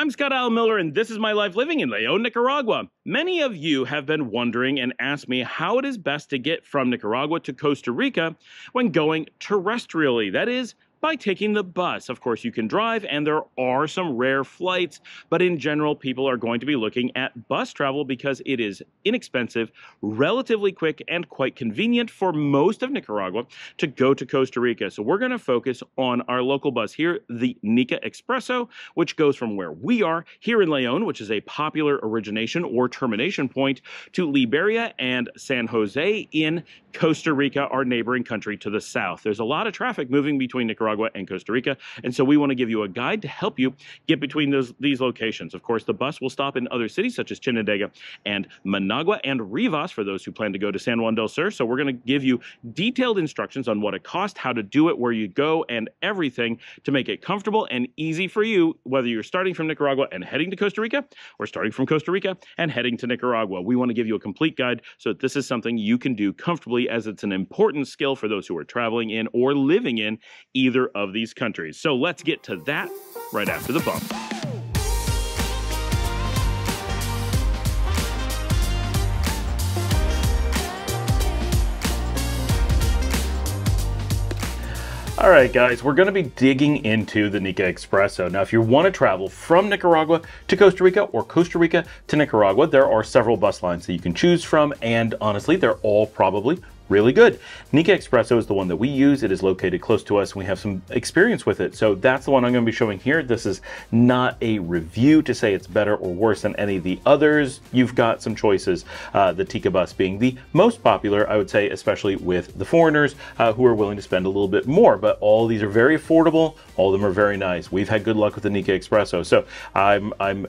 I'm Scott Alan Miller, and this is my life living in Leon, Nicaragua. Many of you have been wondering and asked me how it is best to get from Nicaragua to Costa Rica when going terrestrially. That is, by taking the bus. Of course, you can drive, and there are some rare flights, but in general, people are going to be looking at bus travel because it is inexpensive, relatively quick, and quite convenient for most of Nicaragua to go to Costa Rica. So we're going to focus on our local bus here, the Nica Expreso, which goes from where we are here in Leon, which is a popular origination or termination point, to Liberia and San Jose in Costa Rica, our neighboring country to the south. There's a lot of traffic moving between Nicaragua and Costa Rica, and so we want to give you a guide to help you get between those these locations. Of course, the bus will stop in other cities such as Chinandega and Managua and Rivas for those who plan to go to San Juan del Sur. So we're going to give you detailed instructions on what it costs, how to do it, where you go, and everything to make it comfortable and easy for you, whether you're starting from Nicaragua and heading to Costa Rica or starting from Costa Rica and heading to Nicaragua. We want to give you a complete guide so that this is something you can do comfortably as it's an important skill for those who are traveling in or living in either of these countries. So let's get to that right after the bump. All right, guys, we're going to be digging into the Nica Expreso. Now, if you want to travel from Nicaragua to Costa Rica or Costa Rica to Nicaragua, there are several bus lines that you can choose from, and honestly, they're all probably really good. Nica Expreso is the one that we use. It is located close to us and we have some experience with it. So that's the one I'm going to be showing here. This is not a review to say it's better or worse than any of the others. You've got some choices. Uh, the Tica bus being the most popular, I would say, especially with the foreigners uh, who are willing to spend a little bit more. But all these are very affordable. All of them are very nice. We've had good luck with the Nica Expreso. So I'm, I'm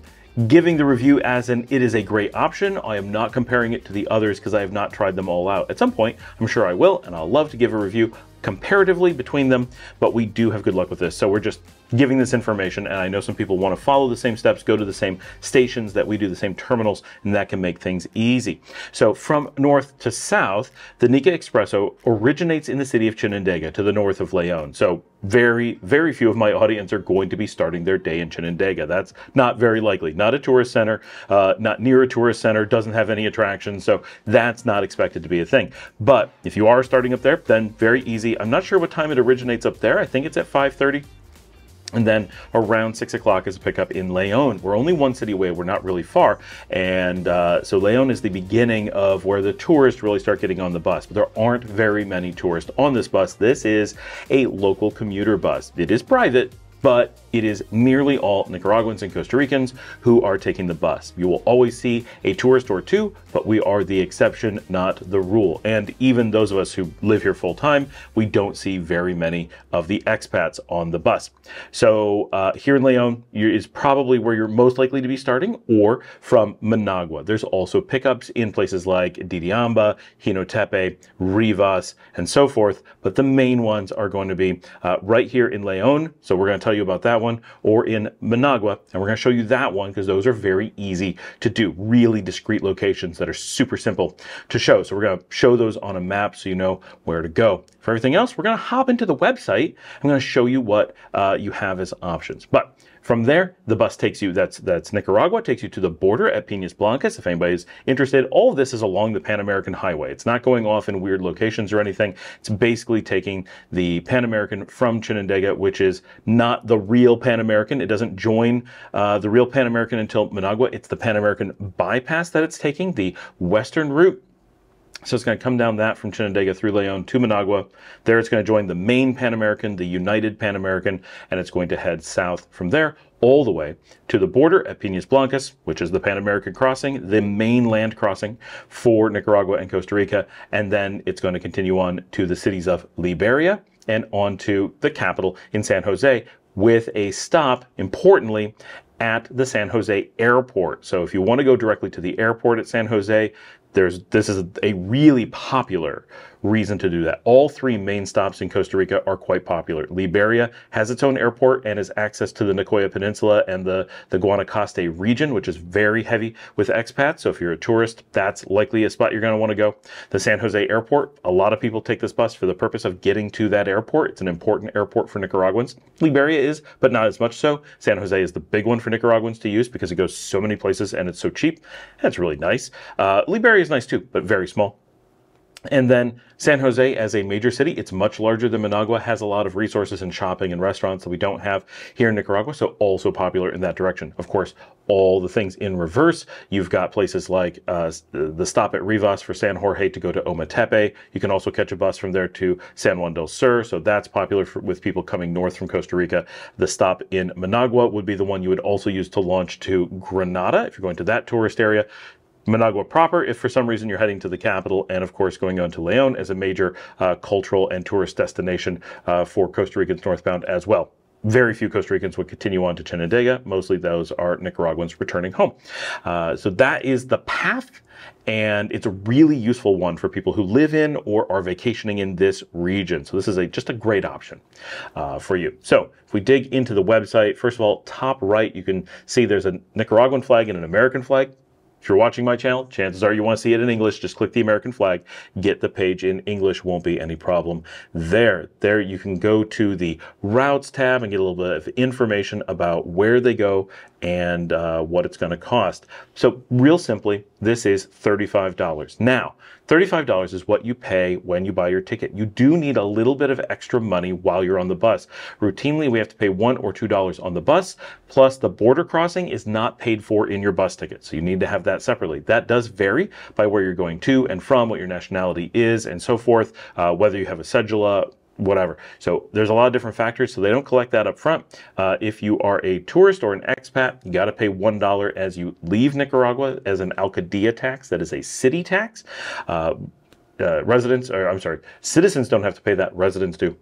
giving the review as an it is a great option. I am not comparing it to the others because I have not tried them all out. At some point, I'm sure I will, and I'll love to give a review comparatively between them, but we do have good luck with this. So we're just giving this information, and I know some people want to follow the same steps, go to the same stations that we do, the same terminals, and that can make things easy. So from north to south, the Nica Expreso originates in the city of Chinandega to the north of Leon. So very, very few of my audience are going to be starting their day in Chinandega. That's not very likely. Not a tourist center, uh, not near a tourist center, doesn't have any attractions, so that's not expected to be a thing. But if you are starting up there, then very easy. I'm not sure what time it originates up there. I think it's at 5.30 and then around six o'clock is a pickup in Leon. We're only one city away. We're not really far. And uh, so Leon is the beginning of where the tourists really start getting on the bus. But there aren't very many tourists on this bus. This is a local commuter bus. It is private, but it is nearly all Nicaraguans and Costa Ricans who are taking the bus. You will always see a tourist or two, but we are the exception, not the rule. And even those of us who live here full time, we don't see very many of the expats on the bus. So uh, here in Leon is probably where you're most likely to be starting, or from Managua. There's also pickups in places like Diriamba, Jinotepe, Rivas, and so forth, but the main ones are going to be uh, right here in Leon. So we're going to tell you about that one, or in Managua, and we're going to show you that one because those are very easy to do. Really discrete locations that are super simple to show. So we're going to show those on a map so you know where to go. For everything else, we're going to hop into the website. I'm going to show you what uh, you have as options. But from there, the bus takes you, that's, that's Nicaragua, takes you to the border at Peñas Blancas, if anybody's interested. All of this is along the Pan American Highway. It's not going off in weird locations or anything. It's basically taking the Pan American from Chinandega, which is not the real Pan American. It doesn't join uh, the real Pan American until Managua. It's the Pan American bypass that it's taking, the western route. So it's going to come down that from Chinandega through Leon to Managua. There it's going to join the main Pan American, the United Pan American, and it's going to head south from there all the way to the border at Peñas Blancas, which is the Pan American crossing, the main land crossing for Nicaragua and Costa Rica. And then it's going to continue on to the cities of Liberia and on to the capital in San Jose with a stop, importantly, at the San Jose airport. So if you want to go directly to the airport at San Jose, there's this is a really popular reason to do that. All three main stops in Costa Rica are quite popular. Liberia has its own airport and has access to the Nicoya Peninsula and the, the Guanacaste region, which is very heavy with expats. So if you're a tourist, that's likely a spot you're going to want to go. The San Jose airport, a lot of people take this bus for the purpose of getting to that airport. It's an important airport for Nicaraguans. Liberia is, but not as much so. San Jose is the big one for Nicaraguans to use because it goes so many places and it's so cheap. That's really nice. Uh, Liberia is nice too, but very small. And then San Jose as a major city, it's much larger than Managua, has a lot of resources and shopping and restaurants that we don't have here in Nicaragua, so also popular in that direction. Of course, all the things in reverse. You've got places like uh, the stop at Rivas for San Jorge to go to Ometepe. You can also catch a bus from there to San Juan del Sur, so that's popular for, with people coming north from Costa Rica. The stop in Managua would be the one you would also use to launch to Granada if you're going to that tourist area. Managua proper, if for some reason you're heading to the capital, and of course going on to Leon as a major uh, cultural and tourist destination uh, for Costa Ricans northbound as well. Very few Costa Ricans would continue on to Chinandega. Mostly those are Nicaraguans returning home. Uh, so that is the path, and it's a really useful one for people who live in or are vacationing in this region. So this is a just a great option uh, for you. So if we dig into the website, first of all, top right, you can see there's a Nicaraguan flag and an American flag. If you're watching my channel, chances are you want to see it in English. Just click the American flag, get the page in English, won't be any problem there. There you can go to the routes tab and get a little bit of information about where they go and uh, what it's going to cost. So real simply, this is $35. Now, $35 is what you pay when you buy your ticket. You do need a little bit of extra money while you're on the bus. Routinely, we have to pay one or two dollars on the bus, plus the border crossing is not paid for in your bus ticket. So you need to have that separately. That does vary by where you're going to and from, what your nationality is, and so forth, uh, whether you have a cedula, whatever. So there's a lot of different factors, so they don't collect that up front. Uh, if you are a tourist or an expat, you got to pay $1 as you leave Nicaragua as an Alcaldía tax. That is a city tax. Uh, uh, residents, or I'm sorry, citizens don't have to pay that, residents do.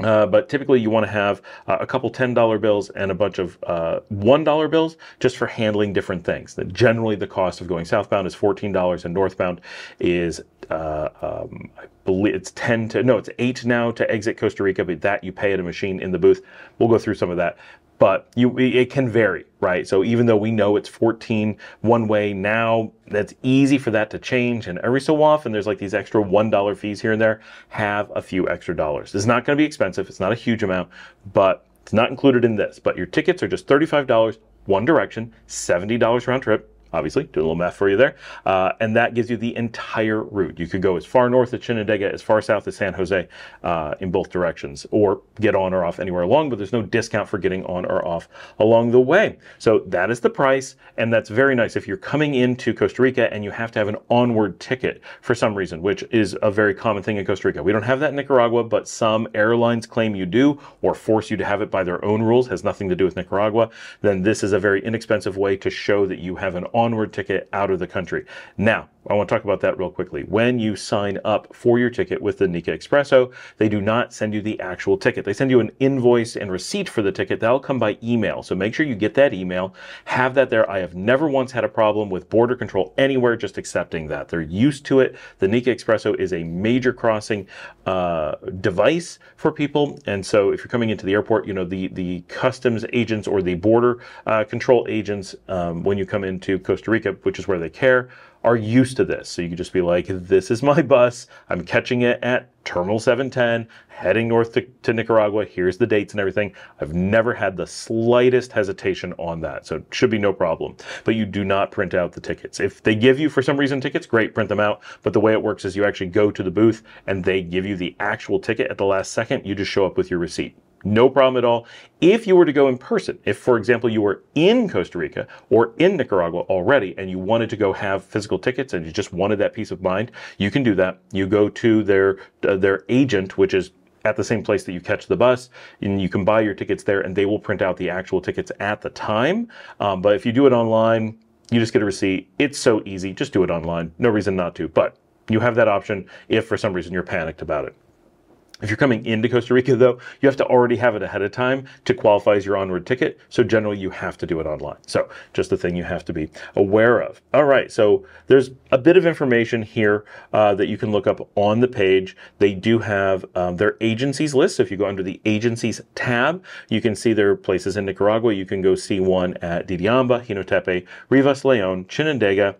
Uh, but typically you want to have uh, a couple $10 bills and a bunch of uh, $1 bills just for handling different things. That generally the cost of going southbound is $14 and northbound is, uh, um, I believe it's 10 to, no, it's 8 now to exit Costa Rica, but that you pay at a machine in the booth. We'll go through some of that but you it can vary, right? So even though we know it's 14 one way now, that's easy for that to change. And every so often, there's like these extra $1 fees here and there. Have a few extra dollars. It's not going to be expensive. It's not a huge amount, but it's not included in this. But your tickets are just $35 one direction, $70 round trip obviously, do a little math for you there. Uh, and that gives you the entire route. You could go as far north as Chinandega, as far south as San Jose uh, in both directions, or get on or off anywhere along, but there's no discount for getting on or off along the way. So that is the price, and that's very nice. If you're coming into Costa Rica and you have to have an onward ticket for some reason, which is a very common thing in Costa Rica. We don't have that in Nicaragua, but some airlines claim you do or force you to have it by their own rules, has nothing to do with Nicaragua, then this is a very inexpensive way to show that you have an ticket out of the country. Now, I want to talk about that real quickly. When you sign up for your ticket with the Nica Expreso, they do not send you the actual ticket. They send you an invoice and receipt for the ticket. That'll come by email. So make sure you get that email, have that there. I have never once had a problem with border control anywhere just accepting that. They're used to it. The Nica Expreso is a major crossing uh, device for people. And so if you're coming into the airport, you know, the, the customs agents or the border uh, control agents, um, when you come into Costa Rica, which is where they care, are used to this. So you can just be like, this is my bus. I'm catching it at Terminal 710, heading north to, to, Nicaragua. Here's the dates and everything. I've never had the slightest hesitation on that. So it should be no problem. But you do not print out the tickets. If they give you, for some reason, tickets, great, print them out. But the way it works is you actually go to the booth and they give you the actual ticket at the last second. You just show up with your receipt. No problem at all. If you were to go in person, if, for example, you were in Costa Rica or in Nicaragua already and you wanted to go have physical tickets and you just wanted that peace of mind, you can do that. You go to their, uh, their agent, which is at the same place that you catch the bus, and you can buy your tickets there, and they will print out the actual tickets at the time. Um, but if you do it online, you just get a receipt. It's so easy. Just do it online. No reason not to. But you have that option if for some reason you're panicked about it. If you're coming into Costa Rica, though, you have to already have it ahead of time to qualify as your onward ticket. So generally, you have to do it online. So just a thing you have to be aware of. All right, so there's a bit of information here uh, that you can look up on the page. They do have um, their agencies list. So if you go under the agencies tab, you can see their places in Nicaragua. You can go see one at Diriamba, Jinotepe, Rivas Leon, Chinandega,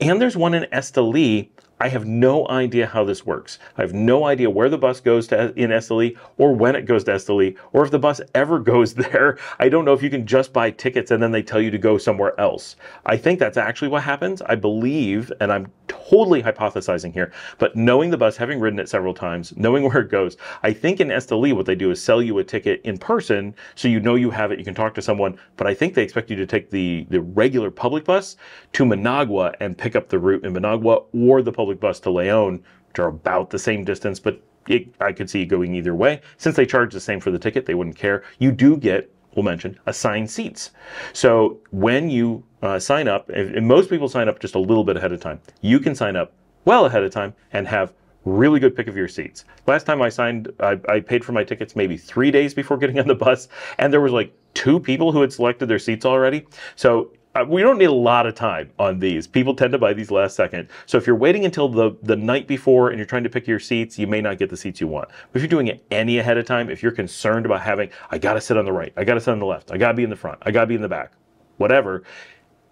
and there's one in Esteli I have no idea how this works. I have no idea where the bus goes to in Esteli or when it goes to Esteli or if the bus ever goes there. I don't know if you can just buy tickets and then they tell you to go somewhere else. I think that's actually what happens. I believe, and I'm totally hypothesizing here, but knowing the bus, having ridden it several times, knowing where it goes, I think in Esteli what they do is sell you a ticket in person so you know you have it, you can talk to someone, but I think they expect you to take the, the regular public bus to Managua and pick up the route in Managua or the public bus to Leon, which are about the same distance, but it, I could see it going either way. Since they charge the same for the ticket, they wouldn't care. You do get we'll mention assigned seats. So when you uh, sign up, and most people sign up just a little bit ahead of time, you can sign up well ahead of time and have really good pick of your seats. Last time I signed, I, I, paid for my tickets maybe three days before getting on the bus, and there was like two people who had selected their seats already. So Uh, we don't need a lot of time on these. People tend to buy these last second. So if you're waiting until the, the night before and you're trying to pick your seats, you may not get the seats you want. But if you're doing it any ahead of time, if you're concerned about having, I got to sit on the right, I got to sit on the left, I got to be in the front, I got to be in the back, whatever,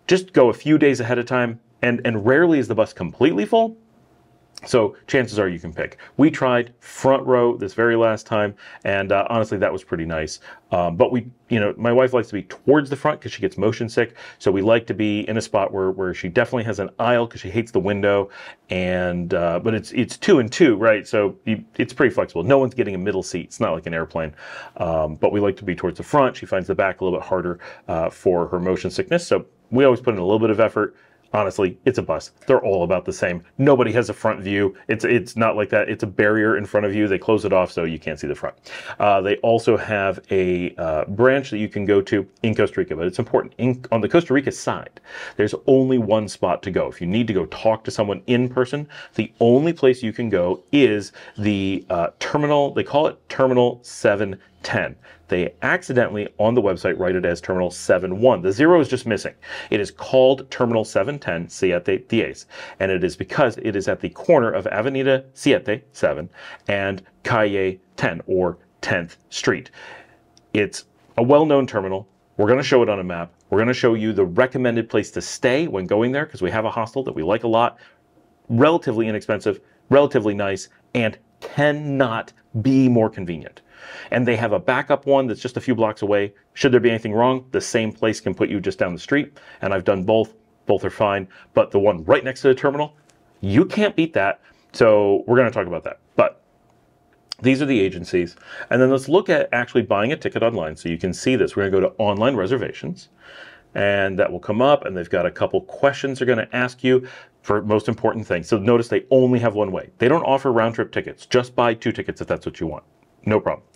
just go a few days ahead of time. And, and rarely is the bus completely full, so chances are you can pick. We tried front row this very last time, and uh, honestly, that was pretty nice. Um, but we, you know, my wife likes to be towards the front because she gets motion sick. So we like to be in a spot where, where she definitely has an aisle because she hates the window. And uh, but it's it's two and two, right? So you, it's pretty flexible. No one's getting a middle seat. It's not like an airplane. Um, but we like to be towards the front. She finds the back a little bit harder uh, for her motion sickness. So we always put in a little bit of effort honestly, it's a bus. They're all about the same. Nobody has a front view. It's it's not like that. It's a barrier in front of you. They close it off so you can't see the front. Uh, they also have a uh, branch that you can go to in Costa Rica, but it's important. In, on the Costa Rica side, there's only one spot to go. If you need to go talk to someone in person, the only place you can go is the uh, terminal. They call it Terminal 710 they accidentally on the website write it as Terminal 71. The zero is just missing. It is called Terminal 710 Siete Diez, and it is because it is at the corner of Avenida Siete 7 and Calle 10 or 10th Street. It's a well-known terminal. We're going to show it on a map. We're going to show you the recommended place to stay when going there because we have a hostel that we like a lot, relatively inexpensive, relatively nice, and cannot be more convenient and they have a backup one that's just a few blocks away. Should there be anything wrong, the same place can put you just down the street. And I've done both. Both are fine. But the one right next to the terminal, you can't beat that. So we're going to talk about that. But these are the agencies. And then let's look at actually buying a ticket online so you can see this. We're going to go to online reservations and that will come up and they've got a couple questions they're going to ask you for most important things. So notice they only have one way. They don't offer round trip tickets. Just buy two tickets if that's what you want. No problem.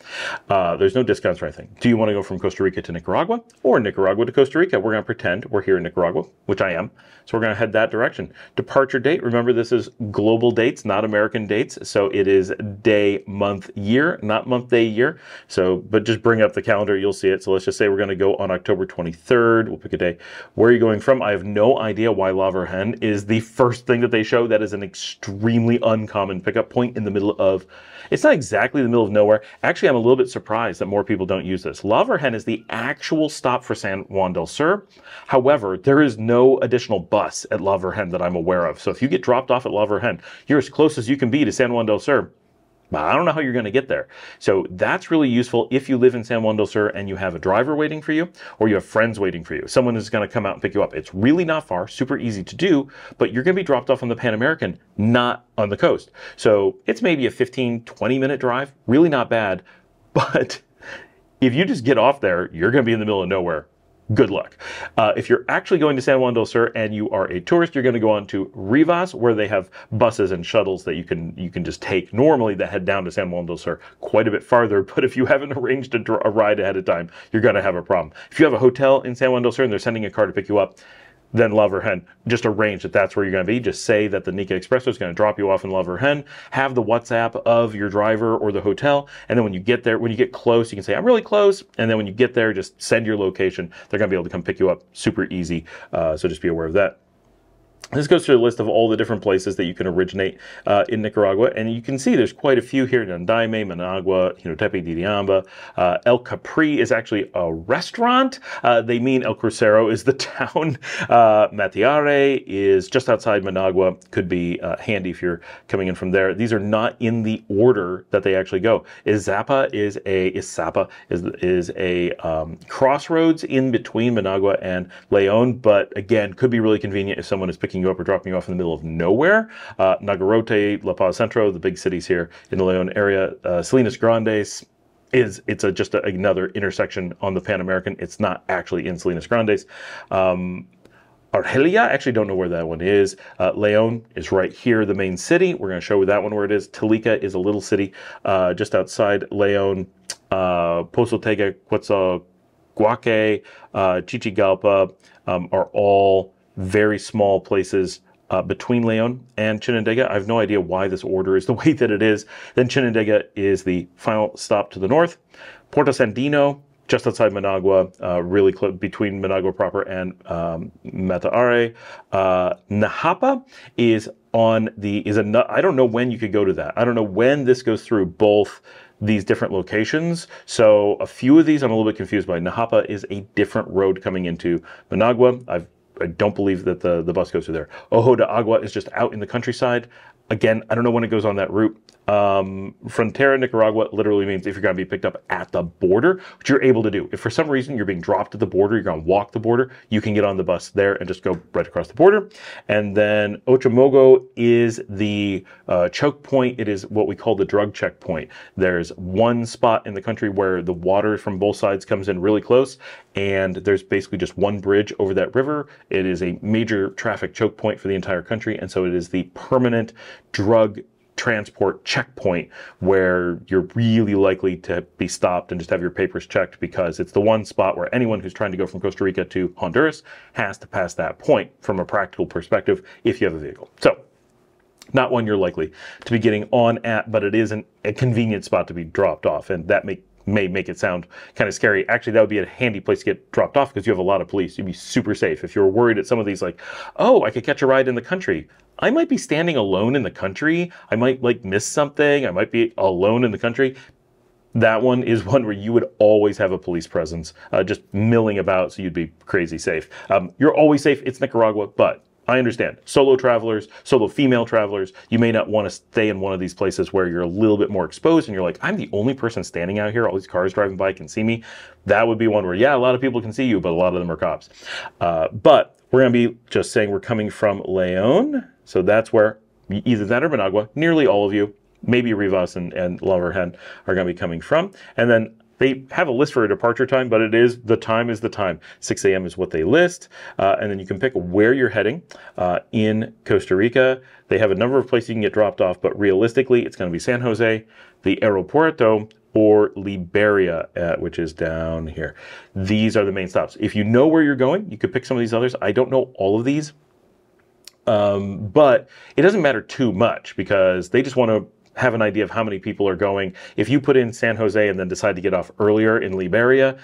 Uh, there's no discounts or anything. Do you want to go from Costa Rica to Nicaragua or Nicaragua to Costa Rica? We're going to pretend we're here in Nicaragua, which I am. So we're going to head that direction. Departure date. Remember, this is global dates, not American dates. So it is day, month, year, not month, day, year. So, but just bring up the calendar. You'll see it. So let's just say we're going to go on October 23rd. We'll pick a day. Where are you going from? I have no idea why La Virgen is the first thing that they show. That is an extremely uncommon pickup point in the middle of, it's not exactly the middle of nowhere Actually, I'm a little bit surprised that more people don't use this. La Virgen is the actual stop for San Juan del Sur. However, there is no additional bus at La Virgen that I'm aware of. So if you get dropped off at La Virgen, you're as close as you can be to San Juan del Sur. I don't know how you're going to get there. So that's really useful if you live in San Juan del Sur and you have a driver waiting for you or you have friends waiting for you. Someone is going to come out and pick you up. It's really not far, super easy to do, but you're going to be dropped off on the Pan American, not on the coast. So it's maybe a 15, 20 minute drive, really not bad. But if you just get off there, you're going to be in the middle of nowhere good luck. Uh, if you're actually going to San Juan del Sur and you are a tourist, you're going to go on to Rivas, where they have buses and shuttles that you can you can just take normally that head down to San Juan del Sur quite a bit farther. But if you haven't arranged a, a ride ahead of time, you're going to have a problem. If you have a hotel in San Juan del Sur and they're sending a car to pick you up, then La Virgen. Just arrange that that's where you're going to be. Just say that the Nica Expreso is going to drop you off in La Virgen. Have the WhatsApp of your driver or the hotel. And then when you get there, when you get close, you can say, I'm really close. And then when you get there, just send your location. They're going to be able to come pick you up super easy. Uh, so just be aware of that. This goes through a list of all the different places that you can originate uh, in Nicaragua, and you can see there's quite a few here. Nandaime, Managua, you know, Tepe de Diamba. Uh, El Capri is actually a restaurant. Uh, they mean El Crucero is the town. Uh, Mateare is just outside Managua. Could be uh, handy if you're coming in from there. These are not in the order that they actually go. Izapa is a Izapa is is a um, crossroads in between Managua and Leon, but again, could be really convenient if someone is picking picking you up or dropping you off in the middle of nowhere. Uh, Nagarote, La Paz Centro, the big cities here in the Leon area. Uh, Salinas Grandes, is it's a, just a, another intersection on the Pan American. It's not actually in Salinas Grandes. Um, Argelia, I actually don't know where that one is. Uh, Leon is right here, the main city. We're going to show that one where it is. Telica is a little city uh, just outside Leon. Uh, Pozotega, Guaque, uh, Chichigalpa um, are all very small places uh, between Leon and Chinandega. I have no idea why this order is the way that it is. Then Chinandega is the final stop to the north. Puerto Sandino, just outside Managua, uh, really close between Managua proper and um, Mateare. Uh, Nejapa is on the is a I don't know when you could go to that. I don't know when this goes through both these different locations. So a few of these I'm a little bit confused by. Nejapa is a different road coming into Managua. I've I don't believe that the, the bus goes through there. Ojo de Agua is just out in the countryside. Again, I don't know when it goes on that route. Um, Frontera, Nicaragua literally means if you're going to be picked up at the border, which you're able to do. If for some reason you're being dropped at the border, you're going to walk the border, you can get on the bus there and just go right across the border. And then Ochomogo is the uh, choke point. It is what we call the drug checkpoint. There's one spot in the country where the water from both sides comes in really close, and there's basically just one bridge over that river. It is a major traffic choke point for the entire country, and so it is the permanent drug transport checkpoint where you're really likely to be stopped and just have your papers checked because it's the one spot where anyone who's trying to go from Costa Rica to Honduras has to pass that point from a practical perspective if you have a vehicle. So not one you're likely to be getting on at, but it is an, a convenient spot to be dropped off, and that may may make it sound kind of scary. Actually, that would be a handy place to get dropped off because you have a lot of police. You'd be super safe. If you're worried at some of these, like, oh, I could catch a ride in the country. I might be standing alone in the country. I might like miss something. I might be alone in the country. That one is one where you would always have a police presence, uh, just milling about, so you'd be crazy safe. Um, you're always safe. It's Nicaragua, but I understand. Solo travelers, solo female travelers, you may not want to stay in one of these places where you're a little bit more exposed and you're like, I'm the only person standing out here. All these cars driving by can see me. That would be one where, yeah, a lot of people can see you, but a lot of them are cops. Uh, but we're going to be just saying we're coming from Leon. So that's where either that or Managua, nearly all of you, maybe Rivas and, and La Virgen are going to be coming from. And then they have a list for a departure time, but it is the time is the time. 6 a.m. is what they list. Uh, and then you can pick where you're heading uh, in Costa Rica. They have a number of places you can get dropped off, but realistically, it's going to be San Jose, the Aeropuerto, or Liberia, uh, which is down here. These are the main stops. If you know where you're going, you could pick some of these others. I don't know all of these, um, but it doesn't matter too much because they just want to have an idea of how many people are going. If you put in San Jose and then decide to get off earlier in Liberia,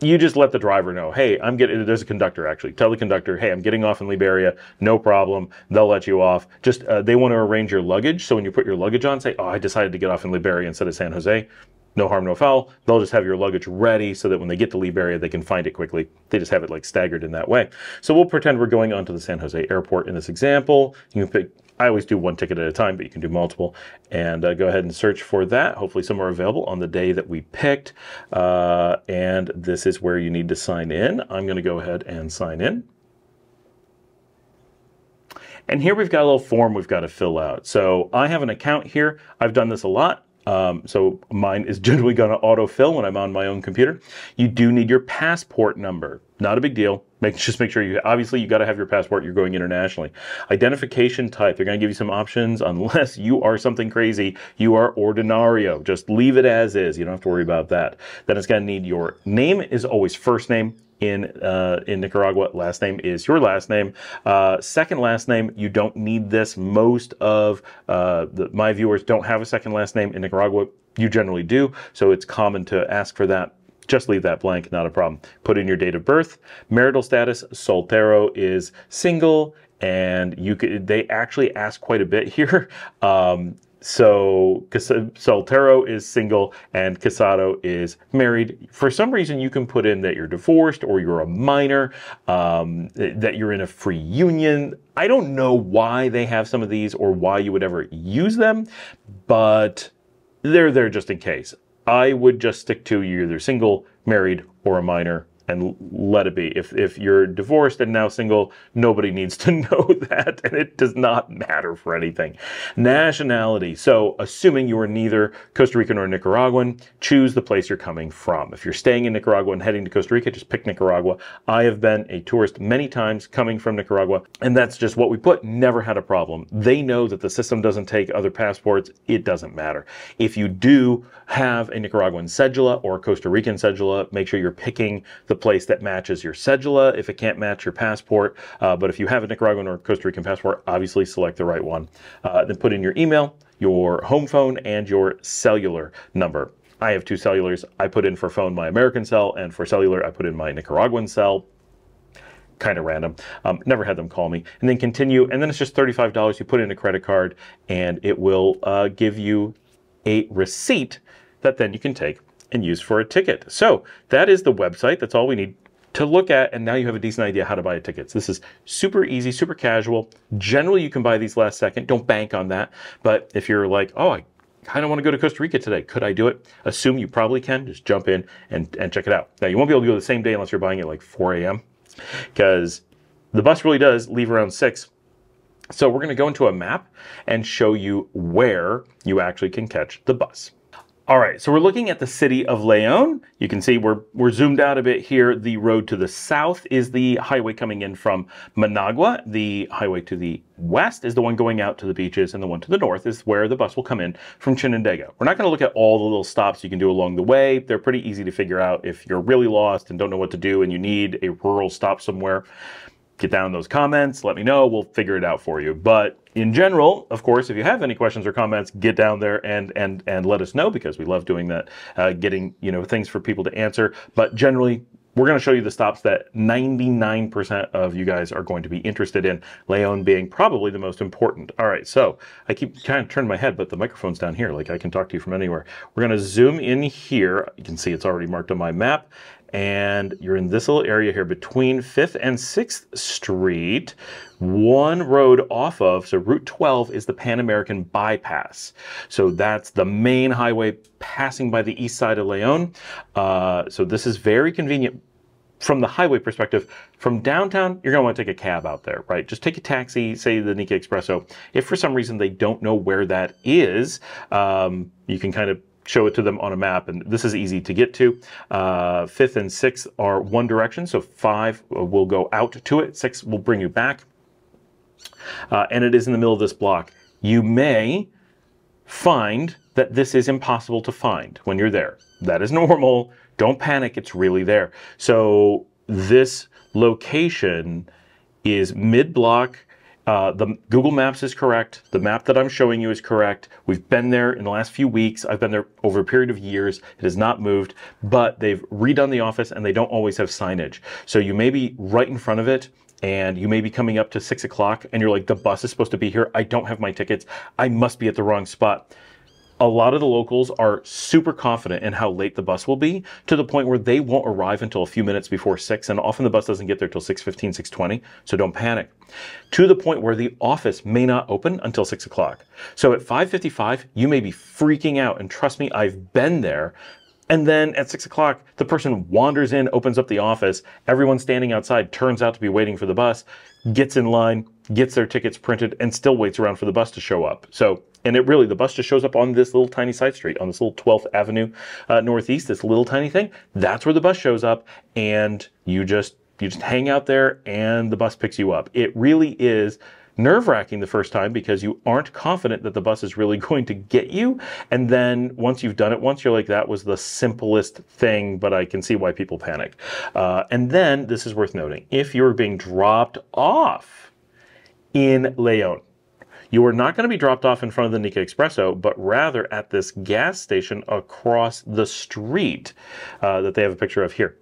you just let the driver know, hey, I'm getting, there's a conductor actually. Tell the conductor, hey, I'm getting off in Liberia, no problem. They'll let you off. Just, uh, they want to arrange your luggage. So when you put your luggage on, say, oh, I decided to get off in Liberia instead of San Jose. No harm, no foul. They'll just have your luggage ready so that when they get to Liberia, they can find it quickly. They just have it like staggered in that way. So we'll pretend we're going onto the San Jose airport in this example. You can pick I always do one ticket at a time, but you can do multiple. And uh, go ahead and search for that. Hopefully, some are available on the day that we picked. Uh, and this is where you need to sign in. I'm going to go ahead and sign in. And here we've got a little form we've got to fill out. So I have an account here. I've done this a lot. Um, so mine is generally going to autofill when I'm on my own computer. You do need your passport number. Not a big deal. Make, just make sure you, obviously you got to have your passport. You're going internationally. Identification type. They're going to give you some options unless you are something crazy. You are ordinario. Just leave it as is. You don't have to worry about that. Then it's going to need your name is always first name in uh, in Nicaragua. Last name is your last name. Uh, second last name, you don't need this. Most of uh, the, my viewers don't have a second last name in Nicaragua. You generally do, so it's common to ask for that just leave that blank, not a problem. Put in your date of birth. Marital status, soltero is single, and you could, they actually ask quite a bit here. Um, so soltero is single and casado is married. For some reason, you can put in that you're divorced or you're a minor, um, that you're in a free union. I don't know why they have some of these or why you would ever use them, but they're there just in case. I would just stick to you're either single, married, or a minor and let it be. If if you're divorced and now single, nobody needs to know that, and it does not matter for anything. Nationality. So, assuming you are neither Costa Rican or Nicaraguan, choose the place you're coming from. If you're staying in Nicaragua and heading to Costa Rica, just pick Nicaragua. I have been a tourist many times coming from Nicaragua, and that's just what we put. Never had a problem. They know that the system doesn't take other passports. It doesn't matter. If you do have a Nicaraguan cedula or a Costa Rican cedula, make sure you're picking the place that matches your cedula if it can't match your passport. Uh, but if you have a Nicaraguan or Costa Rican passport, obviously select the right one. Uh, then put in your email, your home phone, and your cellular number. I have two cellulars. I put in for phone my American cell, and for cellular, I put in my Nicaraguan cell kind of random. Um, never had them call me. And then continue, and then it's just $35. You put in a credit card, and it will uh, give you a receipt that then you can take and use for a ticket. So that is the website. That's all we need to look at, and now you have a decent idea how to buy a tickets. This is super easy, super casual. Generally, you can buy these last second. Don't bank on that. But if you're like, oh, I kind of want to go to Costa Rica today, could I do it? Assume you probably can. Just jump in and, and check it out. Now, you won't be able to go the same day unless you're buying it like 4 a.m. because the bus really does leave around 6. So we're going to go into a map and show you where you actually can catch the bus. All right, so we're looking at the city of Leon. You can see we're, we're zoomed out a bit here. The road to the south is the highway coming in from Managua. The highway to the west is the one going out to the beaches, and the one to the north is where the bus will come in from Chinandega. We're not going to look at all the little stops you can do along the way. They're pretty easy to figure out if you're really lost and don't know what to do and you need a rural stop somewhere get down in those comments. Let me know. We'll figure it out for you. But in general, of course, if you have any questions or comments, get down there and and and let us know because we love doing that, uh, getting you know things for people to answer. But generally, we're going to show you the stops that 99% of you guys are going to be interested in, Leon being probably the most important. All right, so I keep kind of turning my head, but the microphone's down here, like I can talk to you from anywhere. We're going to zoom in here. You can see it's already marked on my map, and you're in this little area here between 5th and 6th Street. One road off of, so Route 12 is the Pan American Bypass. So that's the main highway passing by the east side of Leon. Uh, so this is very convenient from the highway perspective, from downtown, you're going to want to take a cab out there, right? Just take a taxi, say the Nica Expreso. If for some reason they don't know where that is, um, you can kind of show it to them on a map, and this is easy to get to. Uh, fifth and sixth are one direction, so five will go out to it, six will bring you back, uh, and it is in the middle of this block. You may find that this is impossible to find when you're there. That is normal. Don't panic, it's really there. So this location is mid-block, uh, the Google Maps is correct. The map that I'm showing you is correct. We've been there in the last few weeks. I've been there over a period of years. It has not moved, but they've redone the office and they don't always have signage. So you may be right in front of it and you may be coming up to six o'clock and you're like, the bus is supposed to be here. I don't have my tickets. I must be at the wrong spot a lot of the locals are super confident in how late the bus will be to the point where they won't arrive until a few minutes before 6 and often the bus doesn't get there till 6.15 6.20 so don't panic to the point where the office may not open until 6 o'clock so at 5.55 you may be freaking out and trust me i've been there and then at six o'clock, the person wanders in, opens up the office. Everyone standing outside turns out to be waiting for the bus, gets in line, gets their tickets printed, and still waits around for the bus to show up. So and it really, the bus just shows up on this little tiny side street, on this little 12th Avenue uh, Northeast, this little tiny thing. That's where the bus shows up, and you just you just hang out there, and the bus picks you up. It really is nerve wracking the first time because you aren't confident that the bus is really going to get you. And then once you've done it once, you're like, that was the simplest thing, but I can see why people panic. Uh, and then this is worth noting if you're being dropped off in Leon, you are not going to be dropped off in front of the Nica Expreso, but rather at this gas station across the street uh, that they have a picture of here.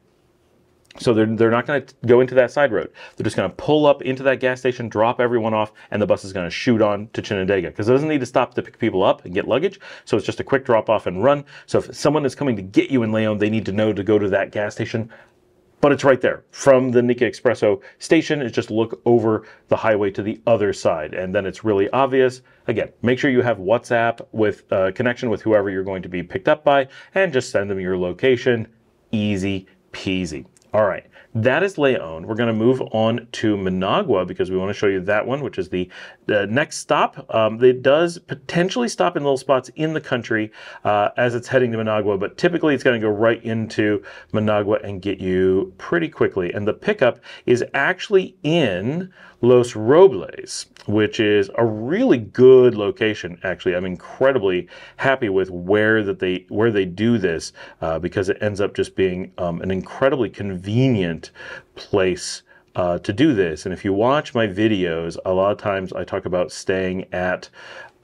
So they're, they're not going to go into that side road. They're just going to pull up into that gas station, drop everyone off, and the bus is going to shoot on to Chinandega because it doesn't need to stop to pick people up and get luggage. So it's just a quick drop off and run. So if someone is coming to get you in Leon, they need to know to go to that gas station. But it's right there from the Nica Expreso station. It's just look over the highway to the other side, and then it's really obvious. Again, make sure you have WhatsApp with uh, connection with whoever you're going to be picked up by, and just send them your location. Easy peasy. All right, that is Leon. We're going to move on to Managua because we want to show you that one, which is the, the next stop. Um, it does potentially stop in little spots in the country uh, as it's heading to Managua, but typically it's going to go right into Managua and get you pretty quickly. And the pickup is actually in Los Robles, which is a really good location. Actually, I'm incredibly happy with where that they where they do this uh, because it ends up just being um, an incredibly convenient place. Uh, to do this, and if you watch my videos, a lot of times I talk about staying at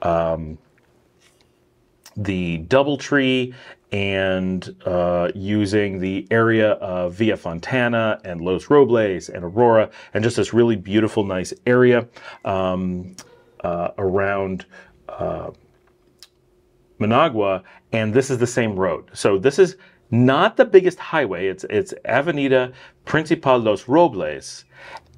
um, the Doubletree and uh, using the area of Villa Fontana and Los Robles and Aurora, and just this really beautiful, nice area um, uh, around uh, Managua. And this is the same road. So this is not the biggest highway. It's it's Avenida Principal Los Robles,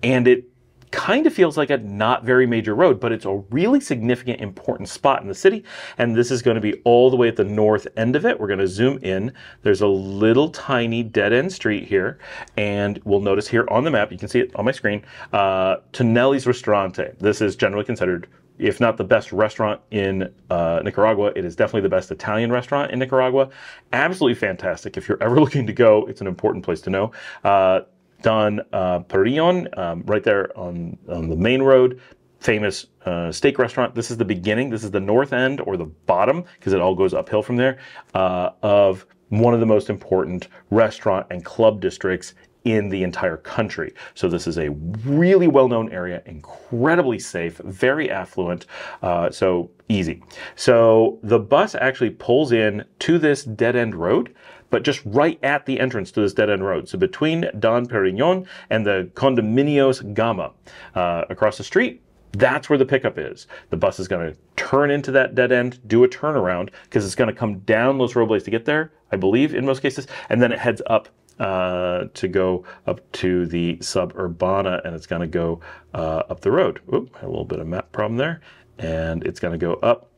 and it kind of feels like a not very major road, but it's a really significant, important spot in the city. And this is going to be all the way at the north end of it. We're going to zoom in. There's a little tiny dead end street here. And we'll notice here on the map, you can see it on my screen, uh, Tonelli's Ristorante. This is generally considered if not the best restaurant in uh, Nicaragua, it is definitely the best Italian restaurant in Nicaragua. Absolutely fantastic. If you're ever looking to go, it's an important place to know. Uh, Don uh, Perillon, um, right there on, on the main road. Famous uh, steak restaurant. This is the beginning. This is the north end or the bottom because it all goes uphill from there uh, of one of the most important restaurant and club districts in the entire country. So this is a really well-known area, incredibly safe, very affluent, uh, so easy. So the bus actually pulls in to this dead-end road but just right at the entrance to this dead end road. So between Don Perignon and the Condominios Gama uh, across the street, that's where the pickup is. The bus is going to turn into that dead end, do a turnaround because it's going to come down Los Robles to get there, I believe, in most cases, and then it heads up uh, to go up to the suburbana and it's going to go uh, up the road. Oop, a little bit of map problem there. And it's going to go up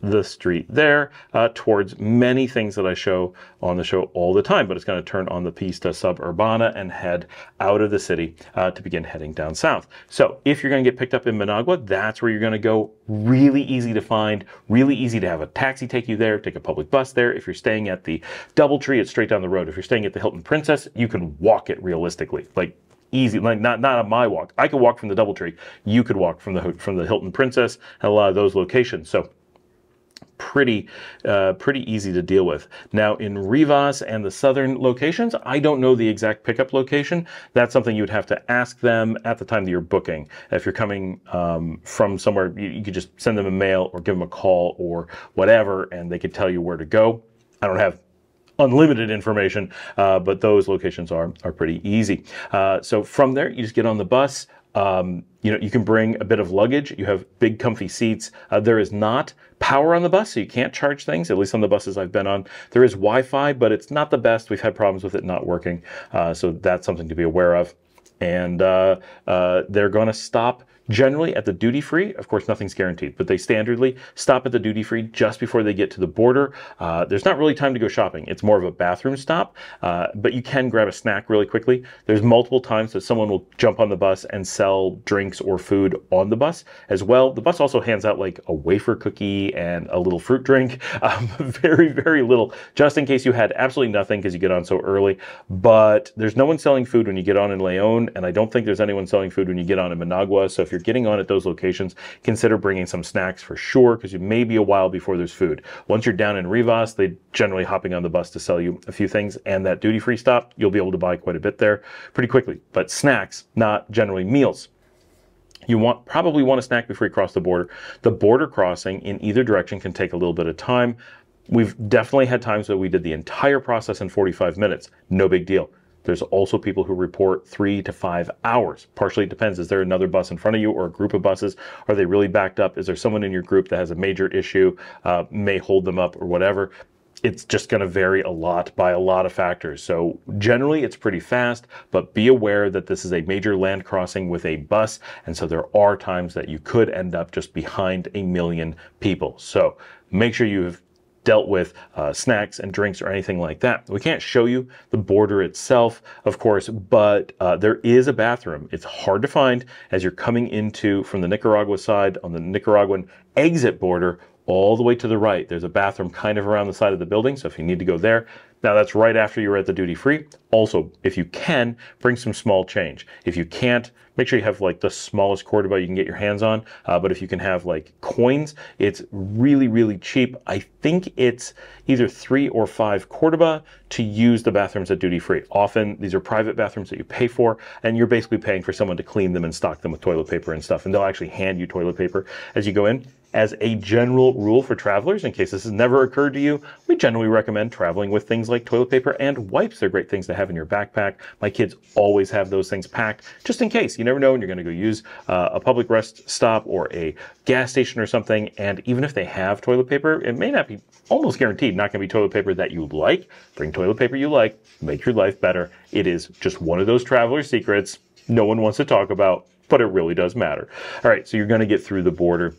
the street there uh, towards many things that I show on the show all the time, but it's going to turn on the Pista Suburbana and head out of the city uh, to begin heading down south. So if you're going to get picked up in Managua, that's where you're going to go. Really easy to find, really easy to have a taxi take you there, take a public bus there. If you're staying at the Doubletree, it's straight down the road. If you're staying at the Hilton Princess, you can walk it realistically. Like easy, like not not on my walk. I could walk from the DoubleTree. You could walk from the from the Hilton Princess and a lot of those locations. So pretty uh, pretty easy to deal with. Now in Rivas and the southern locations, I don't know the exact pickup location. That's something you would have to ask them at the time that you're booking. If you're coming um, from somewhere, you, you could just send them a mail or give them a call or whatever, and they could tell you where to go. I don't have unlimited information, uh, but those locations are are pretty easy. Uh, so from there, you just get on the bus. Um, you know, you can bring a bit of luggage. You have big, comfy seats. Uh, there is not power on the bus, so you can't charge things. At least on the buses I've been on, there is Wi-Fi, but it's not the best. We've had problems with it not working, uh, so that's something to be aware of. And uh, uh they're going to stop generally at the duty free. Of course, nothing's guaranteed, but they standardly stop at the duty free just before they get to the border. Uh, there's not really time to go shopping. It's more of a bathroom stop, uh, but you can grab a snack really quickly. There's multiple times that someone will jump on the bus and sell drinks or food on the bus as well. The bus also hands out like a wafer cookie and a little fruit drink. Um, very, very little, just in case you had absolutely nothing because you get on so early. But there's no one selling food when you get on in Leon, and I don't think there's anyone selling food when you get on in Managua. So if you're you're getting on at those locations, consider bringing some snacks for sure, because you may be a while before there's food. Once you're down in Rivas, they generally hopping on the bus to sell you a few things, and that duty free stop, you'll be able to buy quite a bit there pretty quickly. But snacks, not generally meals you want probably want a snack before you cross the border. The border crossing in either direction can take a little bit of time. We've definitely had times where we did the entire process in 45 minutes. No big deal. There's also people who report three to five hours. Partially depends. Is there another bus in front of you or a group of buses? Are they really backed up? Is there someone in your group that has a major issue, uh, may hold them up or whatever? It's just going to vary a lot by a lot of factors. So generally it's pretty fast, but be aware that this is a major land crossing with a bus. And so there are times that you could end up just behind a million people. So make sure you've dealt with uh, snacks and drinks or anything like that. We can't show you the border itself, of course, but uh, there is a bathroom. It's hard to find as you're coming into from the Nicaragua side on the Nicaraguan exit border all the way to the right. There's a bathroom kind of around the side of the building, so if you need to go there, now that's right after you're at the duty free. Also, if you can, bring some small change. If you can't, make sure you have like the smallest Cordoba you can get your hands on. Uh, but if you can have like coins, it's really, really cheap. I think it's either three or five Cordoba to use the bathrooms at duty free. Often these are private bathrooms that you pay for and you're basically paying for someone to clean them and stock them with toilet paper and stuff. And they'll actually hand you toilet paper as you go in as a general rule for travelers, in case this has never occurred to you, we generally recommend traveling with things like toilet paper and wipes. They're great things to have in your backpack. My kids always have those things packed just in case. You never know when you're going to go use uh, a public rest stop or a gas station or something. And even if they have toilet paper, it may not be almost guaranteed not going to be toilet paper that you like. Bring toilet paper you like, make your life better. It is just one of those traveler secrets no one wants to talk about, but it really does matter. All right, so you're going to get through the border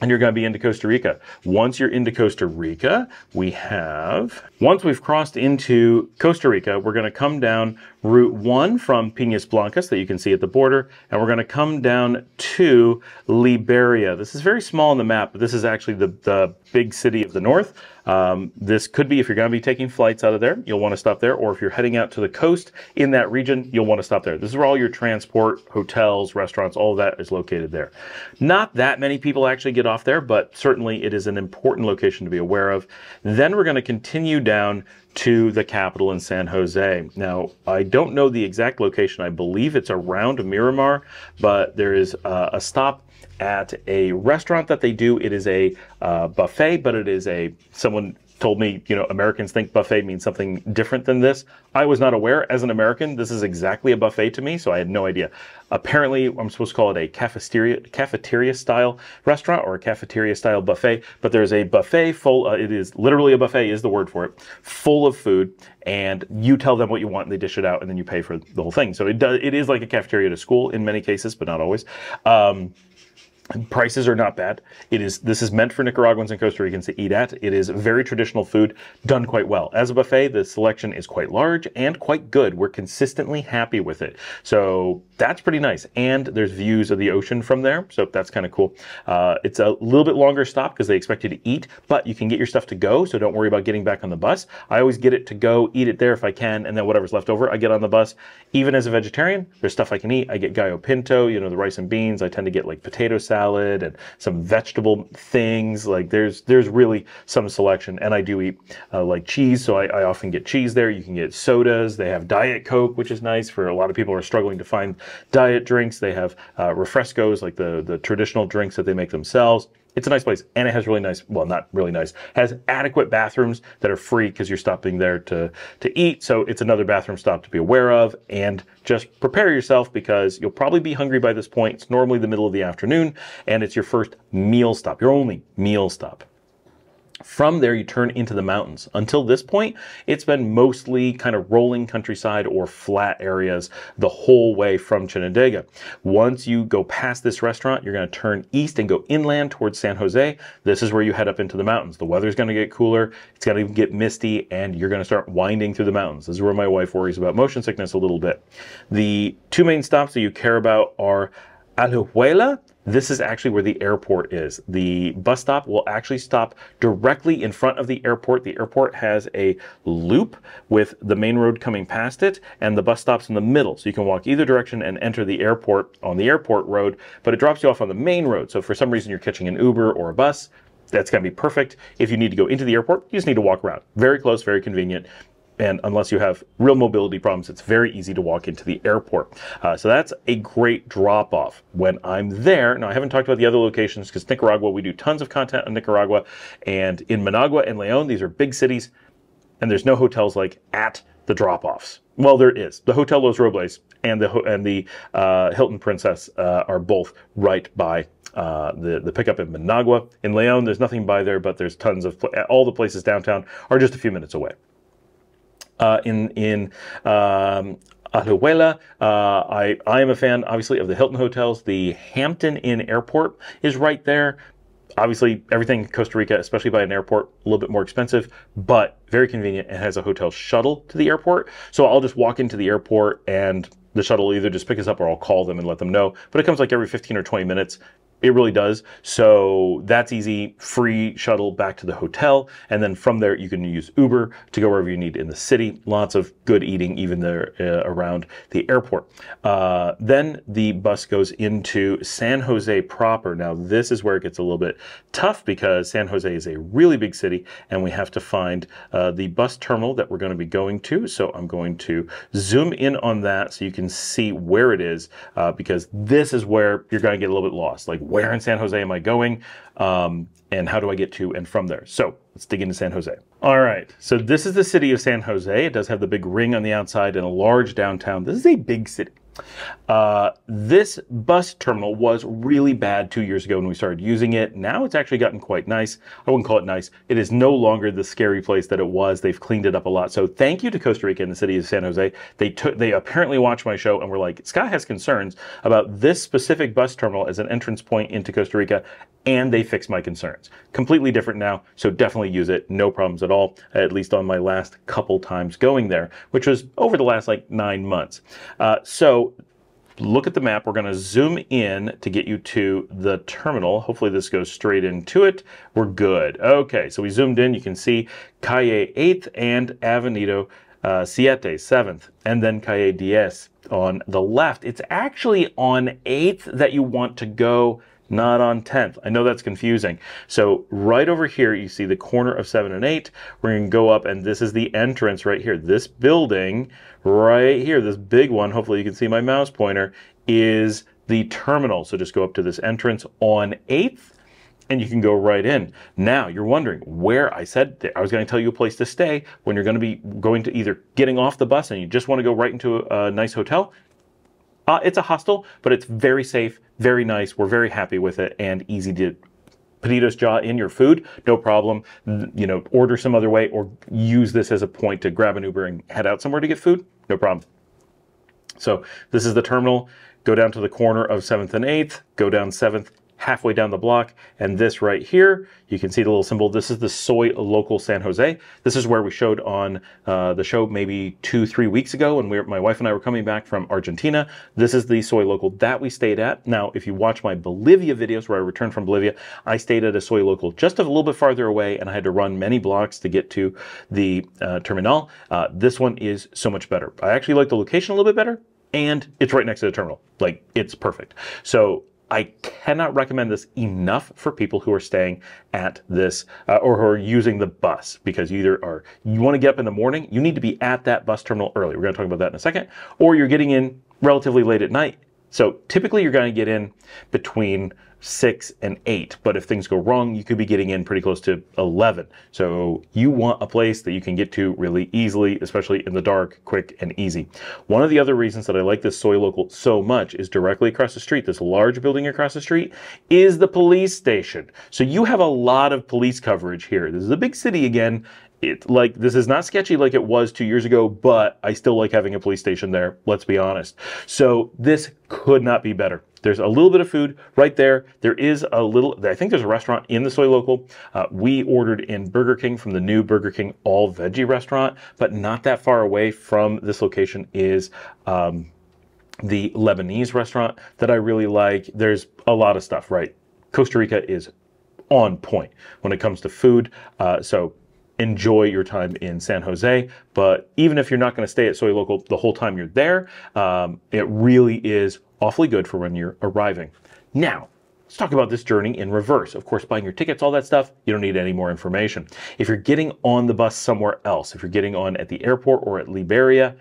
and you're going to be into Costa Rica. Once you're into Costa Rica, we have, once we've crossed into Costa Rica, we're going to come down Route 1 from Peñas Blancas that you can see at the border, and we're going to come down to Liberia. This is very small on the map, but this is actually the, the big city of the north. Um, this could be if you're going to be taking flights out of there, you'll want to stop there, or if you're heading out to the coast in that region, you'll want to stop there. This is where all your transport, hotels, restaurants, all that is located there. Not that many people actually get off there, but certainly it is an important location to be aware of. Then we're going to continue down to the capital in San Jose. Now, I don't know the exact location. I believe it's around Miramar, but there is uh, a stop at a restaurant that they do. It is a uh, buffet, but it is a someone told me, you know, Americans think buffet means something different than this. I was not aware as an American, this is exactly a buffet to me, so I had no idea. Apparently, I'm supposed to call it a cafeteria, cafeteria style restaurant or a cafeteria style buffet, but there's a buffet full, uh, it is literally a buffet is the word for it, full of food, and you tell them what you want and they dish it out and then you pay for the whole thing. So it does, it is like a cafeteria to school in many cases, but not always. Um, Prices are not bad. It is this is meant for Nicaraguans and Costa Ricans to eat at. It is very traditional food done quite well. As a buffet, the selection is quite large and quite good. We're consistently happy with it. So that's pretty nice. And there's views of the ocean from there. So that's kind of cool. Uh, it's a little bit longer stop because they expect you to eat, but you can get your stuff to go. So don't worry about getting back on the bus. I always get it to go, eat it there if I can, and then whatever's left over, I get on the bus. Even as a vegetarian, there's stuff I can eat. I get gallo pinto, you know, the rice and beans. I tend to get like potato salad and some vegetable things. Like there's there's really some selection, and I do eat uh, like cheese, so I, I, often get cheese there. You can get sodas. They have Diet Coke, which is nice for a lot of people who are struggling to find diet drinks. They have uh, refrescos, like the the traditional drinks that they make themselves. It's a nice place, and it has really nice, well, not really nice, has adequate bathrooms that are free because you're stopping there to, to eat. So it's another bathroom stop to be aware of, and just prepare yourself because you'll probably be hungry by this point. It's normally the middle of the afternoon, and it's your first meal stop, your only meal stop. From there, you turn into the mountains. Until this point, it's been mostly kind of rolling countryside or flat areas the whole way from Chinandega. Once you go past this restaurant, you're going to turn east and go inland towards San Jose. This is where you head up into the mountains. The weather's going to get cooler, it's going to even get misty, and you're going to start winding through the mountains. This is where my wife worries about motion sickness a little bit. The two main stops that you care about are Alajuela, this is actually where the airport is. The bus stop will actually stop directly in front of the airport. The airport has a loop with the main road coming past it, and the bus stop's in the middle. So you can walk either direction and enter the airport on the airport road, but it drops you off on the main road. So for some reason you're catching an Uber or a bus, that's going to be perfect. If you need to go into the airport, you just need to walk around. Very close, very convenient and unless you have real mobility problems, it's very easy to walk into the airport. Uh, so that's a great drop off. When I'm there, now I haven't talked about the other locations because Nicaragua, we do tons of content on Nicaragua, and in Managua and Leon, these are big cities, and there's no hotels like at the drop offs. Well, there is. The Hotel Los Robles and the and the uh, Hilton Princess uh, are both right by uh, the the pickup in Managua. In Leon, there's nothing by there, but there's tons of all the places downtown are just a few minutes away uh, in in um. Uh, I I am a fan, obviously, of the Hilton hotels. The Hampton Inn Airport is right there. Obviously, everything in Costa Rica, especially by an airport, a little bit more expensive, but very convenient. It has a hotel shuttle to the airport, so I'll just walk into the airport and the shuttle either just pick us up or I'll call them and let them know. But it comes like every 15 or 20 minutes. It really does. So that's easy. Free shuttle back to the hotel. And then from there, you can use Uber to go wherever you need in the city. Lots of good eating, even there uh, around the airport. Uh, then the bus goes into San Jose proper. Now, this is where it gets a little bit tough because San Jose is a really big city and we have to find uh, the bus terminal that we're going to be going to. So I'm going to zoom in on that so you can see where it is uh, because this is where you're going to get a little bit lost. Like, where in San Jose am I going? Um, and how do I get to and from there? So let's dig into San Jose. All right, so this is the city of San Jose. It does have the big ring on the outside and a large downtown. This is a big city. Uh, this bus terminal was really bad two years ago when we started using it. Now it's actually gotten quite nice. I wouldn't call it nice. It is no longer the scary place that it was. They've cleaned it up a lot. So thank you to Costa Rica and the city of San Jose. They took, they apparently watched my show and were like, Scott has concerns about this specific bus terminal as an entrance point into Costa Rica, and they fixed my concerns. Completely different now, so definitely use it. No problems at all, at least on my last couple times going there, which was over the last like nine months. Uh, so look at the map. We're going to zoom in to get you to the terminal. Hopefully this goes straight into it. We're good. Okay, so we zoomed in. You can see Calle 8th and Avenido uh, Siete, 7th, and then Calle 10 on the left. It's actually on 8th that you want to go not on 10th. I know that's confusing. So right over here, you see the corner of 7 and 8. We're going to go up, and this is the entrance right here. This building right here, this big one, hopefully you can see my mouse pointer, is the terminal. So just go up to this entrance on 8th, and you can go right in. Now, you're wondering where I said I was going to tell you a place to stay when you're going to be going to either getting off the bus and you just want to go right into a, a nice hotel. Uh, it's a hostel, but it's very safe, very nice. We're very happy with it and easy to Pedidos Ya in your food, no problem. You know, order some other way or use this as a point to grab an Uber and head out somewhere to get food, no problem. So this is the terminal. Go down to the corner of 7th and 8th, go down 7th, halfway down the block. And this right here, you can see the little symbol. This is the Soy Local San Jose. This is where we showed on uh, the show maybe two, three weeks ago when we were, my wife and I were coming back from Argentina. This is the Soy Local that we stayed at. Now, if you watch my Bolivia videos where I returned from Bolivia, I stayed at a Soy Local just a little bit farther away and I had to run many blocks to get to the uh, terminal. Uh, this one is so much better. I actually like the location a little bit better and it's right next to the terminal. Like it's perfect. So I cannot recommend this enough for people who are staying at this uh, or who are using the bus because you either are you want to get up in the morning, you need to be at that bus terminal early. We're going to talk about that in a second, or you're getting in relatively late at night. So typically you're going to get in between six and eight. But if things go wrong, you could be getting in pretty close to 11. So you want a place that you can get to really easily, especially in the dark, quick and easy. One of the other reasons that I like this Soy Local so much is directly across the street, this large building across the street is the police station. So you have a lot of police coverage here. This is a big city again it like this is not sketchy like it was two years ago, but I still like having a police station there. Let's be honest. So this could not be better. There's a little bit of food right there. There is a little. I think there's a restaurant in the Soy Local. Uh, we ordered in Burger King from the new Burger King all veggie restaurant, but not that far away from this location is. Um, the Lebanese restaurant that I really like. There's a lot of stuff, right? Costa Rica is on point when it comes to food. Uh, so enjoy your time in San Jose. But even if you're not going to stay at Soy Local the whole time you're there, um, it really is awfully good for when you're arriving. Now, Let's talk about this journey in reverse. Of course, buying your tickets, all that stuff, you don't need any more information. If you're getting on the bus somewhere else, if you're getting on at the airport or at Liberia,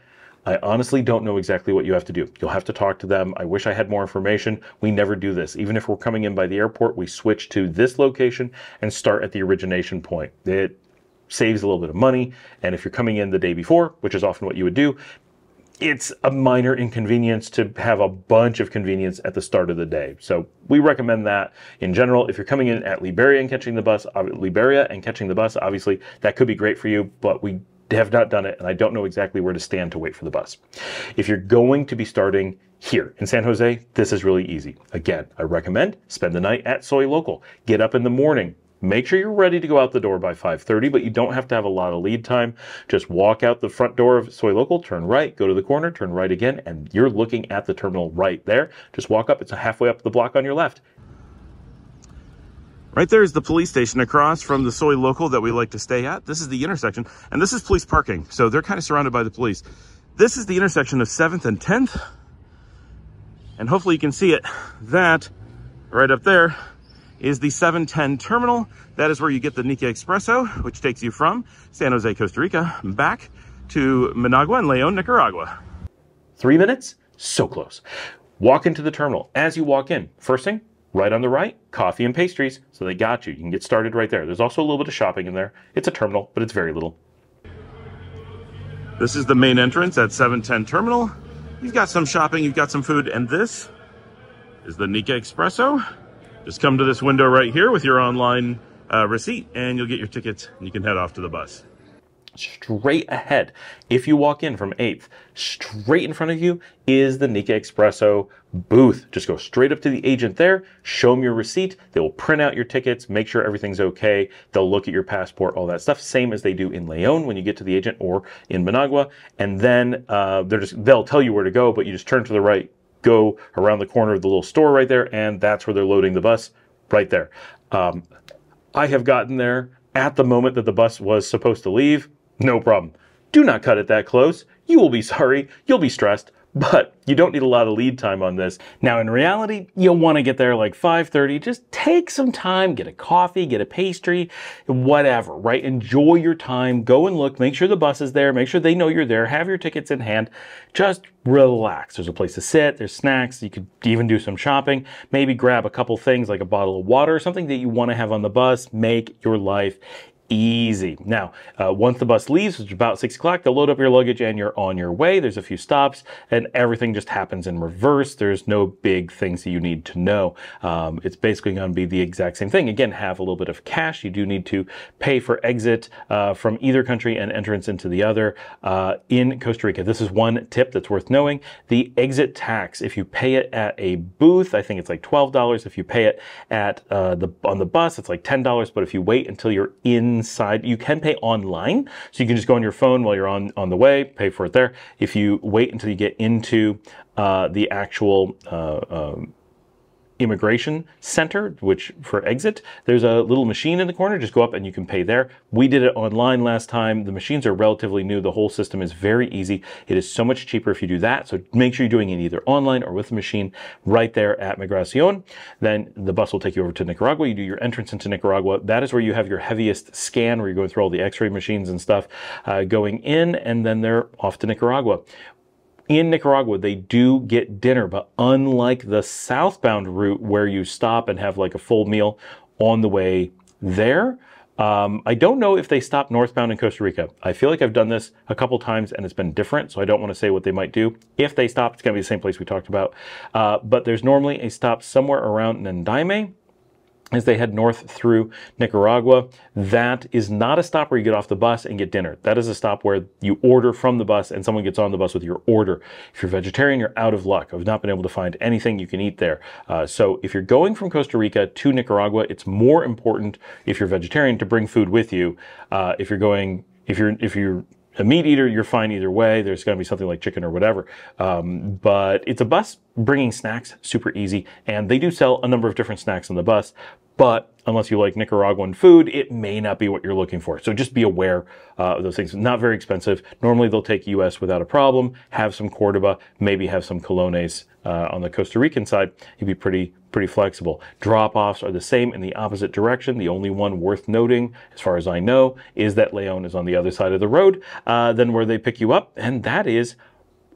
I honestly don't know exactly what you have to do. You'll have to talk to them. I wish I had more information. We never do this. Even if we're coming in by the airport, we switch to this location and start at the origination point. It saves a little bit of money. And if you're coming in the day before, which is often what you would do, it's a minor inconvenience to have a bunch of convenience at the start of the day. So we recommend that in general. If you're coming in at Liberia and catching the bus, Liberia and catching the bus, obviously that could be great for you, but we have not done it and I don't know exactly where to stand to wait for the bus. If you're going to be starting here in San Jose, this is really easy. Again, I recommend spend the night at Soy Local. Get up in the morning, Make sure you're ready to go out the door by 5:30, but you don't have to have a lot of lead time. Just walk out the front door of Soy Local, turn right, go to the corner, turn right again, and you're looking at the terminal right there. Just walk up, it's halfway up the block on your left. Right there is the police station across from the Soy Local that we like to stay at. This is the intersection, and this is police parking, so they're kind of surrounded by the police. This is the intersection of 7th and 10th, and hopefully you can see it. That, right up there, is the 710 terminal. That is where you get the Nica Expreso, which takes you from San Jose, Costa Rica, back to Managua and Leon, Nicaragua. Three minutes? So close. Walk into the terminal. As you walk in, first thing, right on the right, coffee and pastries. So they got you. You can get started right there. There's also a little bit of shopping in there. It's a terminal, but it's very little. This is the main entrance at 710 Terminal. You've got some shopping, you've got some food, and this is the Nica Expreso. Just come to this window right here with your online uh, receipt and you'll get your tickets and you can head off to the bus. Straight ahead, if you walk in from 8th, straight in front of you is the Nica Expreso booth. Just go straight up to the agent there, show them your receipt. They will print out your tickets, make sure everything's okay. They'll look at your passport, all that stuff, same as they do in Leon when you get to the agent or in Managua. And then uh, they're just, they'll tell you where to go, but you just turn to the right, go around the corner of the little store right there, and that's where they're loading the bus right there. Um, I have gotten there at the moment that the bus was supposed to leave. No problem. Do not cut it that close. You will be sorry. You'll be stressed but you don't need a lot of lead time on this. Now in reality, you'll want to get there like 5.30. Just take some time, get a coffee, get a pastry, whatever, right? Enjoy your time, go and look, make sure the bus is there, make sure they know you're there, have your tickets in hand, just relax. There's a place to sit, there's snacks, you could even do some shopping, maybe grab a couple things like a bottle of water, something that you want to have on the bus, make your life easy. Now, uh, once the bus leaves, which is about six o'clock, they'll load up your luggage and you're on your way. There's a few stops and everything just happens in reverse. There's no big things that you need to know. Um, it's basically going to be the exact same thing. Again, have a little bit of cash. You do need to pay for exit uh, from either country and entrance into the other. Uh, in Costa Rica, this is one tip that's worth knowing. The exit tax, if you pay it at a booth, I think it's like $12. If you pay it at uh, the on the bus, it's like $10. But if you wait until you're in inside. You can pay online, so you can just go on your phone while you're on, on the way, pay for it there. If you wait until you get into uh, the actual uh, um, immigration center, which for exit, there's a little machine in the corner. Just go up and you can pay there. We did it online last time. The machines are relatively new. The whole system is very easy. It is so much cheaper if you do that. So make sure you're doing it either online or with the machine right there at Migracion. Then the bus will take you over to Nicaragua. You do your entrance into Nicaragua. That is where you have your heaviest scan, where you're going through all the x-ray machines and stuff uh, going in, and then they're off to Nicaragua in Nicaragua, they do get dinner, but unlike the southbound route where you stop and have like a full meal on the way there, um, I don't know if they stop northbound in Costa Rica. I feel like I've done this a couple times and it's been different, so I don't want to say what they might do. If they stop, it's going to be the same place we talked about. Uh, but there's normally a stop somewhere around Nandaime as they head north through Nicaragua. That is not a stop where you get off the bus and get dinner. That is a stop where you order from the bus and someone gets on the bus with your order. If you're vegetarian, you're out of luck. I've not been able to find anything you can eat there. Uh, so if you're going from Costa Rica to Nicaragua, it's more important if you're vegetarian to bring food with you. Uh, if you're going, if you're, if you're a meat eater, you're fine either way. There's going to be something like chicken or whatever. Um, but it's a bus bringing snacks super easy, and they do sell a number of different snacks on the bus. But unless you like Nicaraguan food, it may not be what you're looking for. So just be aware uh, of those things. Not very expensive. Normally they'll take US without a problem, have some Cordoba, maybe have some colones uh, on the Costa Rican side. You'd be pretty pretty flexible. Drop-offs are the same in the opposite direction. The only one worth noting, as far as I know, is that Leon is on the other side of the road uh, than where they pick you up, and that is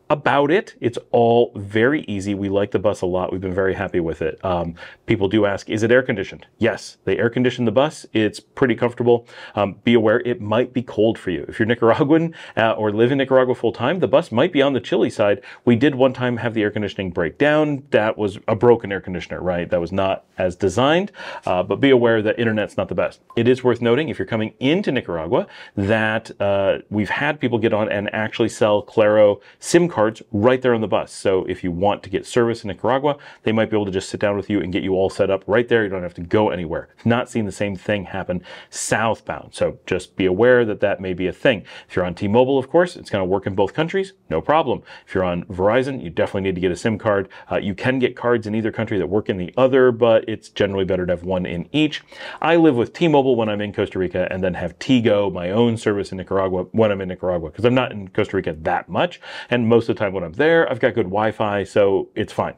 about it. It's all very easy. We like the bus a lot. We've been very happy with it. Um, people do ask, is it air conditioned? Yes, they air condition the bus. It's pretty comfortable. Um, be aware it might be cold for you. If you're Nicaraguan uh, or live in Nicaragua full time, the bus might be on the chilly side. We did one time have the air conditioning break down. That was a broken air conditioner, right? That was not as designed, uh, but be aware that internet's not the best. It is worth noting if you're coming into Nicaragua that uh, we've had people get on and actually sell Claro SIM cards cards right there on the bus. So if you want to get service in Nicaragua, they might be able to just sit down with you and get you all set up right there. You don't have to go anywhere. Not seeing the same thing happen southbound. So just be aware that that may be a thing. If you're on T-Mobile, of course, it's going to work in both countries. No problem. If you're on Verizon, you definitely need to get a SIM card. Uh, you can get cards in either country that work in the other, but it's generally better to have one in each. I live with T-Mobile when I'm in Costa Rica and then have Tigo, my own service in Nicaragua when I'm in Nicaragua because I'm not in Costa Rica that much. And most of the time when I'm there, I've got good Wi-Fi, so it's fine.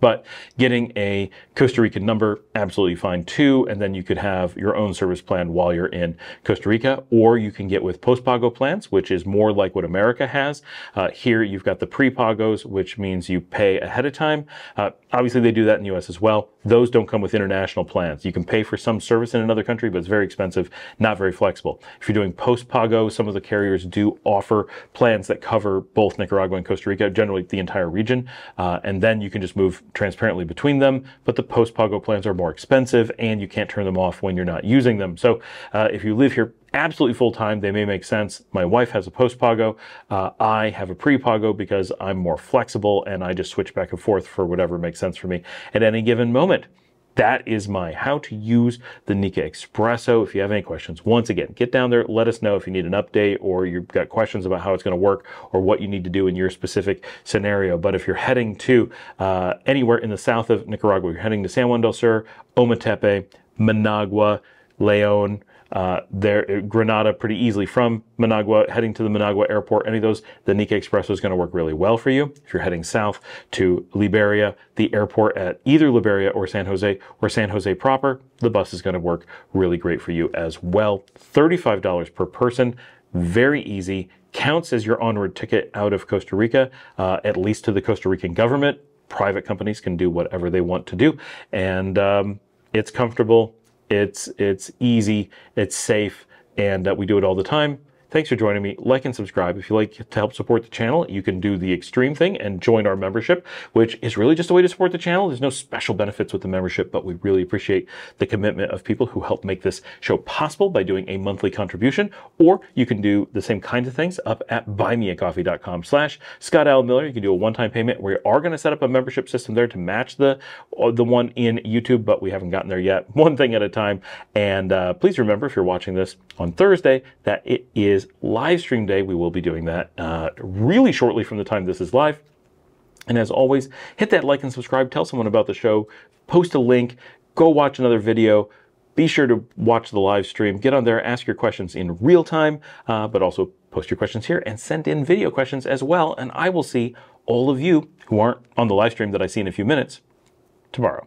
But getting a Costa Rican number, absolutely fine too. And then you could have your own service plan while you're in Costa Rica, or you can get with post-pago plans, which is more like what America has. Uh, here you've got the pre-pagos, which means you pay ahead of time. Uh, obviously they do that in the US as well. Those don't come with international plans. You can pay for some service in another country, but it's very expensive, not very flexible. If you're doing post-pago, some of the carriers do offer plans that cover both Nicaragua and Costa Rica, generally the entire region. Uh, and then you can just move transparently between them, but the post-pago plans are more expensive and you can't turn them off when you're not using them. So uh, if you live here absolutely full time, they may make sense. My wife has a post-pago. Uh, I have a pre-pago because I'm more flexible and I just switch back and forth for whatever makes sense for me at any given moment that is my how to use the Nica Expreso. If you have any questions, once again, get down there, let us know if you need an update or you've got questions about how it's going to work or what you need to do in your specific scenario. But if you're heading to uh, anywhere in the south of Nicaragua, you're heading to San Juan del Sur, Ometepe, Managua, Leon, uh, there, Granada pretty easily from Managua, heading to the Managua airport. Any of those, the Nica Expreso is going to work really well for you. If you're heading south to Liberia, the airport at either Liberia or San Jose or San Jose proper, the bus is going to work really great for you as well. $35 per person. Very easy. Counts as your onward ticket out of Costa Rica, uh, at least to the Costa Rican government. Private companies can do whatever they want to do. And um, it's comfortable it's, it's easy, it's safe, and uh, we do it all the time. Thanks for joining me. Like and subscribe. If you like to help support the channel, you can do the extreme thing and join our membership, which is really just a way to support the channel. There's no special benefits with the membership, but we really appreciate the commitment of people who help make this show possible by doing a monthly contribution. Or you can do the same kinds of things up at buymeacoffee.com slash Scott Alan Miller. You can do a one-time payment. We are going to set up a membership system there to match the, the one in YouTube, but we haven't gotten there yet. One thing at a time. And uh, please remember, if you're watching this on Thursday, that it is is live stream day. We will be doing that uh, really shortly from the time this is live. And as always, hit that like and subscribe. Tell someone about the show. Post a link. Go watch another video. Be sure to watch the live stream. Get on there, ask your questions in real time, uh, but also post your questions here and send in video questions as well. And I will see all of you who aren't on the live stream that I see in a few minutes tomorrow.